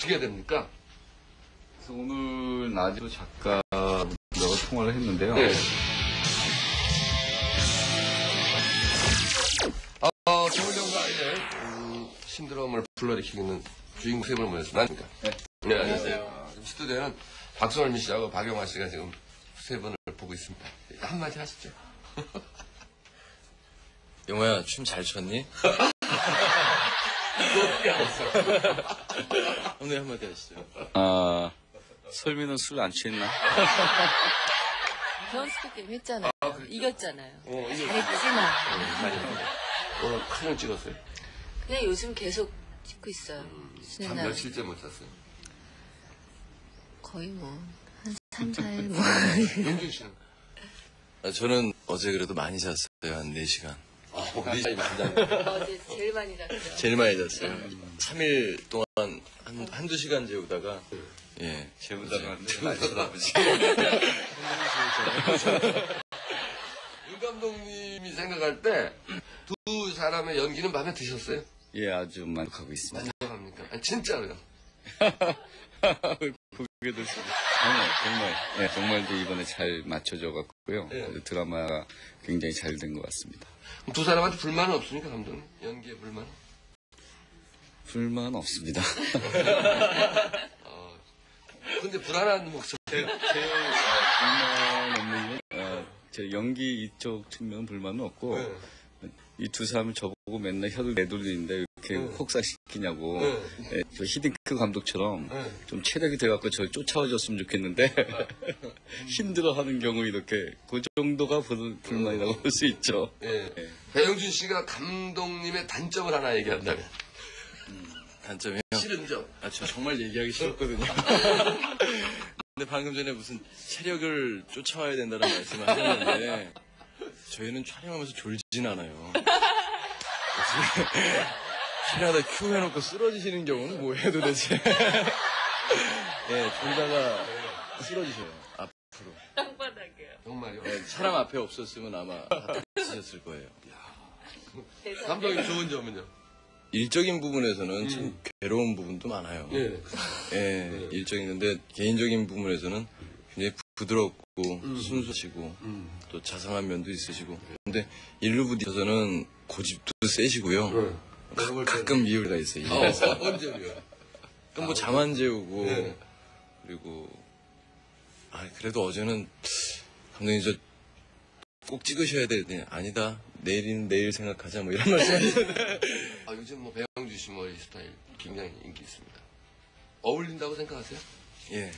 어떻게 해야 됩니까? 그래서 오늘 낮에도 작가분하고 통화를 했는데요. 네. 어, 겨울연가에 음, 신드롬을 불러일으키는 주인공 세 분을 모셨습니다. 네. 네, 안녕하세요. 지금 스튜디오에는 박선미 씨하고 박영화 씨가 지금 세 분을 보고 있습니다. 한마디 하시죠. 영호야 춤 잘 췄니? 오늘 한마디 하시죠. 아, 설미는 술안 취했나? 변스키 게임 했잖아요. 이겼잖아요. 어, 이게 잘했지만 오늘 큰일 찍었어요. 그냥 요즘 계속 찍고 있어요. 쉬는 잠 날 며칠째 못 잤어요. 거의 뭐 한 3, 4일 뭐 영준 씨는? 아, 저는 어제 그래도 많이 잤어요. 한 4시간. 아, 네 시간이 많이 잤네. 어제 제일 많이 잤죠. 제일 많이 잤어요. 3일 동안 한, 한두 시간 재우다가, 예. 재우다가. 아버지. 윤 감독님이 생각할 때 두 사람의 연기는 마음에 드셨어요? 예, 아주 만족하고 있습니다. 만족합니까? 아니, 진짜로요. 될 수도. 아니요, 정말. 예, 정말 이제 이번에 잘 맞춰져 갖고요. 예. 드라마가 굉장히 잘 된 것 같습니다. 그럼 두 사람한테 불만은 없습니까, 감독님? 연기에 불만? 불만 없습니다. 어, 근데 불안한 목소리. 제, 제 어, 불만 없는 건, 어, 제 연기 이쪽 측면은 불만은 없고, 네. 이두 사람을 저보고 맨날 혀를 내돌리는데 이렇게 네. 혹사시키냐고. 네. 예, 저 히딩크 감독처럼 네. 좀 체력이 돼갖고 저를 쫓아와줬으면 좋겠는데 힘들어하는 경우 이렇게 그 정도가 불, 불만이라고 볼 수 있죠. 예. 예. 배영준 씨가 감독님의 단점을 하나 얘기한다면. 단점이요? 싫은 점. 아, 저 정말 얘기하기 싫었거든요. 근데 방금 전에 무슨 체력을 쫓아와야 된다는 말씀을 하셨는데, 저희는 촬영하면서 졸진 않아요. 촬영하다 큐 해놓고 쓰러지시는 경우는 뭐예요 도대체? 예, 졸다가 쓰러지셔요. 앞으로. 땅바닥이에요. 정말요. 예, 사람 앞에 없었으면 아마 다치셨을 거예요. 감독님 좋은 점은요? 일적인 부분에서는 참 괴로운 부분도 많아요. 예. 예, 일적인 건데 개인적인 부분에서는 굉장히 부- 부드럽고 순수하시고 또 자상한 면도 있으시고 근데 일루 부딪혀서는 고집도 세시고요. 가, 가끔 미울 때가 있어요. 어, 일에서. 언제요? 가끔 뭐잠 안 재우고 네. 그리고 아 그래도 어제는 감독님 저 꼭 찍으셔야 되는데 아니다 내일은 내일 생각하자 뭐 이런 말씀하시는데 아, 요즘 뭐 배영준 씨 머리 스타일 굉장히 인기 있습니다. 어울린다고 생각하세요? 예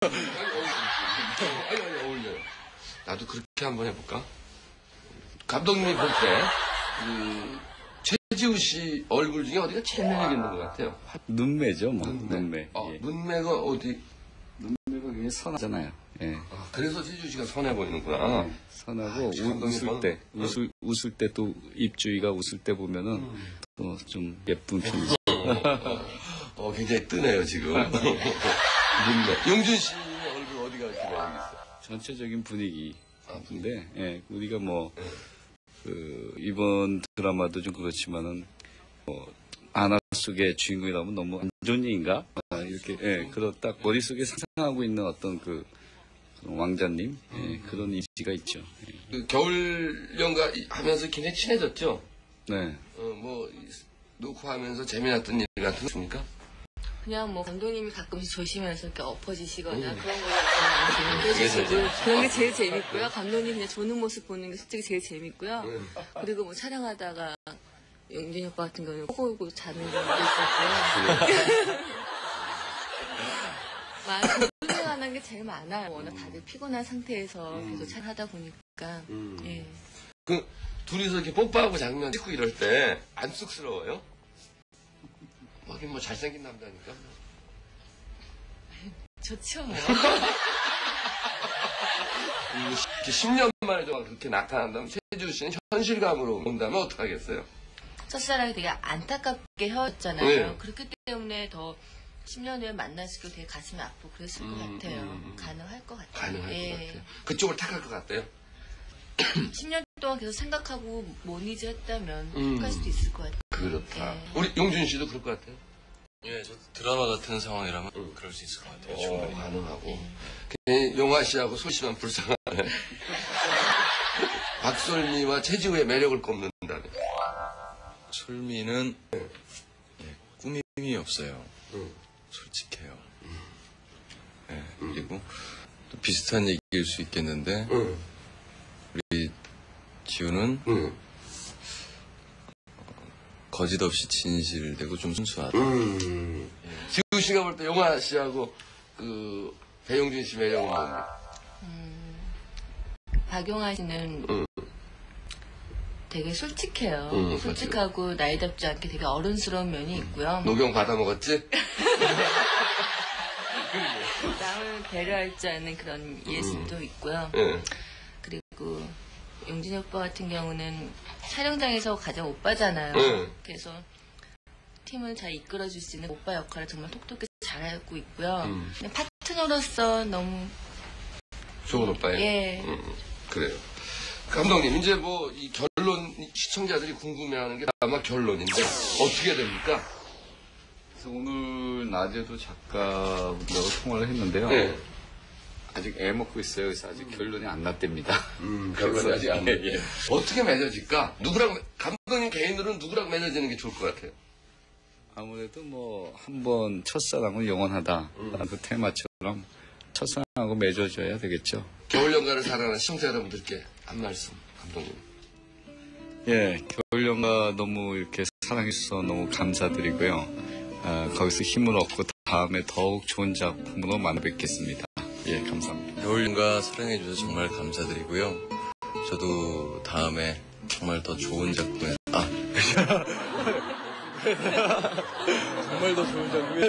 아니. 아니, 어울려요. 나도 그렇게 한번 해볼까? 감독님이 볼 때, 그, 최지우 씨 얼굴 중에 어디가 제일 매력 있는 것 같아요? 눈매죠, 뭐. 눈매. 어, 예. 눈매가 어디, 눈매가 굉장히 선하잖아요. 예. 아, 그래서 최지우 씨가 선해 보이는구나. 선하고 아, 우- 감독님 웃을 번- 때, 웃을, 웃을 때 또 입주위가 웃을 때 보면은 음. 또좀 예쁜 편이죠. 어, 굉장히 뜨네요, 지금. 눈매. 용준 씨 얼굴 어디가 이렇게 매력 있어요? 전체적인 분위기. 아, 근데, 예, 우리가 뭐, 그, 이번 드라마도 좀 그렇지만은, 뭐, 아나 속의 주인공이라면 너무 안 좋은 얘기인가? 아, 이렇게, 예, 그런 딱 머릿속에 상상하고 있는 어떤 그, 왕자님? 예, 그런 이미지가 있죠. 예. 그 겨울 연가 하면서 굉장히 친해졌죠? 네. 어, 뭐, 이- 녹화하면서 재미났던 일 같은 거 있습니까? 그냥 뭐 감독님이 가끔씩 조심해서 이렇게 엎어지시거나 음. 그런 거를 많이 재밌죠. 그런 게 제일 재밌고요. 감독님 그냥 조는 모습 보는 게 솔직히 제일 재밌고요. 음. 그리고 뭐 촬영하다가 영준이 오빠 같은 경우는 코 골고 자는 경우도 있었고요. 많이 훈련 하는 게 제일 많아요. 워낙 다들 피곤한 상태에서 계속 촬영하다 보니까 예. 그, 둘이서 이렇게 뽀뽀하고 장면 찍고 이럴 때 안 쑥스러워요? 하긴 뭐 잘생긴 남자니까. 좋죠 뭐. 이렇게 10년 만에 좀 그렇게 나타난다면 최지우 씨는 현실감으로 본다면 어떡하겠어요? 첫사랑이 되게 안타깝게 헤어졌잖아요. 네. 그렇기 때문에 더 10년 후에 만났을 때 되게 가슴이 아프고 그랬을 것 음, 같아요. 음, 음. 가능할 것 같아요. 가능할 예. 것 같아요. 그쪽을 택할 것 같아요. 10년 동안 계속 생각하고 모니즈 했다면 음. 택할 수도 있을 것 같아요. 그렇다. 예. 우리 용준 씨도 그럴 것 같아요. 예, 저 드라마 같은 상황이라면 그럴 수 있을 것 같아요. 어, 충분히. 가능하고. 괜히 용화 씨하고 소심한 불쌍하네. 박솔미와 최지우의 매력을 꼽는다네. 솔미는 예, 꾸밈이 없어요. 응. 솔직해요. 예, 그리고 또 비슷한 얘기일 수 있겠는데 응, 우리 지우는 응, 거짓 없이 진실되고 좀 순수하다. 음. 지우 씨가 볼때 용화 씨하고 그 배용준 씨 매력은 뭡니까? 박용화 씨는 응. 되게 솔직해요. 응, 솔직하고 나이답지 않게 되게 어른스러운 면이 있고요. 녹용 받아 먹었지? 남을 배려할 줄 아는 그런 예술도 있고요. 응. 그리고 용진이 오빠 같은 경우는 촬영장에서 가장 오빠잖아요. 응. 그래서 팀을 잘 이끌어 줄 수 있는 오빠 역할을 정말 톡톡히 잘하고 있고요. 음. 근데 파트너로서 너무 좋은 오빠예요. 예 음, 그래요. 감독님, 이제 뭐, 이 결론, 시청자들이 궁금해하는 게 아마 결론인데, 어떻게 됩니까? 그래서 오늘 낮에도 작가분하고 통화를 했는데요. 네. 아직 애 먹고 있어요. 그래서 아직 결론이 안 났답니다. 음, 결론이 아직 안 예, 됐 예. 어떻게 맺어질까? 누구랑, 감독님 개인으로는 누구랑 맺어지는 게 좋을 것 같아요? 아무래도 뭐 한 번 첫사랑은 영원하다. 그 테마처럼 첫사랑하고 맺어줘야 되겠죠. 겨울 연가를 사랑하는 시청자 여러분들께 한 말씀, 감독님. 예, 겨울 연가 너무 이렇게 사랑해주셔서 너무 감사드리고요. 아, 거기서 힘을 얻고 다음에 더욱 좋은 작품으로 만나 뵙겠습니다. 예, 감사합니다. 겨울과 사랑해주셔서 정말 감사드리고요. 저도 다음에 정말 더 좋은 작품에 아 정말 더 좋은 작품에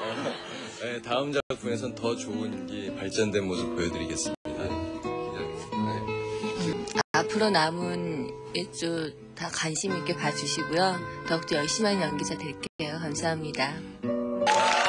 어, 네, 다음 작품에선 더 좋은 연기 발전된 모습 보여드리겠습니다. 앞으로 남은 일주 다 관심 있게 봐주시고요. 더욱더 열심히 하는 연기자 될게요. 감사합니다.